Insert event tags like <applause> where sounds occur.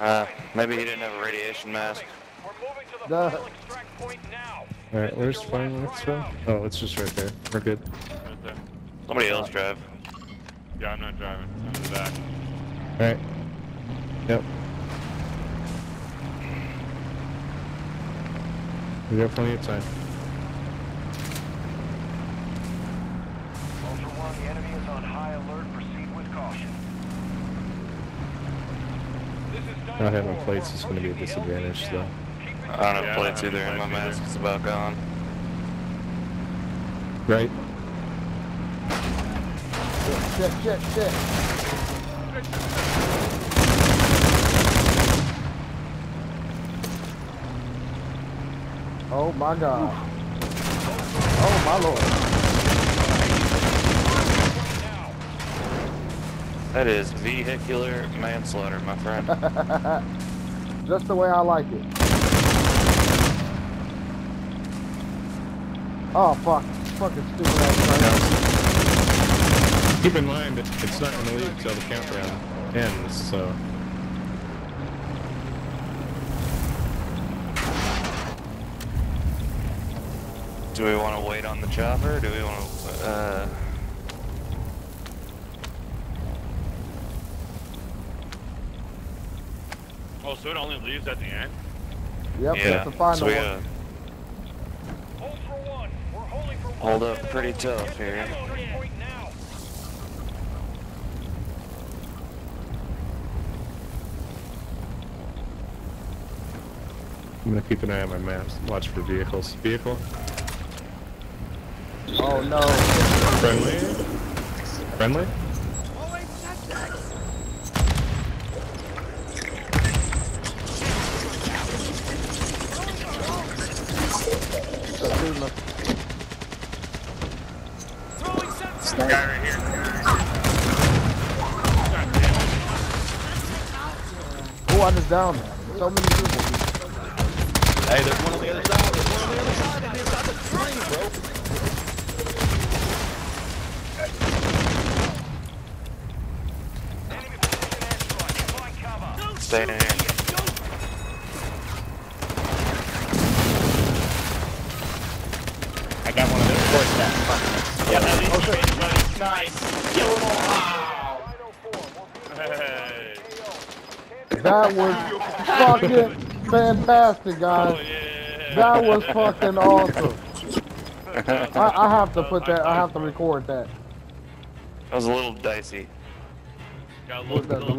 Uh, maybe he didn't have a radiation mask. We're moving to the Duh. final extract point now. Alright, where's fireworks from? Oh, it's just right there. We're good. Right there. Somebody else drive. Yeah, I'm not driving. I'm in the back. Alright. Yep. We got plenty of time. Not having 9-4. plates is gonna be a disadvantage, though. now. Keep it I don't have Yeah, plates don't either, have and my plates mask either. is about gone. Right? Shit, shit, shit, shit. Oh my god. Oh my lord. Now. That is vehicular manslaughter, my friend. <laughs> Just the way I like it. Oh fuck. Fucking stupid ass train. Keep in mind, it- it's not gonna leave until the countdown ends, so. do we want to wait on the chopper? Or do we want to? Uh, Oh, so it only leaves at the end? Yep, yeah. that's the final so we one. gotta Ultra One, we're holding for hold up pretty tough here. extract point now. I'm gonna keep an eye on my maps. Watch for vehicles. Vehicle? Oh no. Friendly? Friendly? Stop shooting us. Guy right here. Oh, I just downed. So many people. Hey, there's one on the other side. There's one on the other side. And inside the train, bro. Enemy precision airstrike. Find cover. stay in here. I got one of those. Of course, that fucking. Yeah, that is oh, great, buddy. Nice. Kill them all. 904. We're Hey. That was <laughs> fucking fantastic, Oh, guys. yeah. That was fucking awesome. <laughs> I, I have to put that. I have to record that. That was a little dicey. Got a Was little,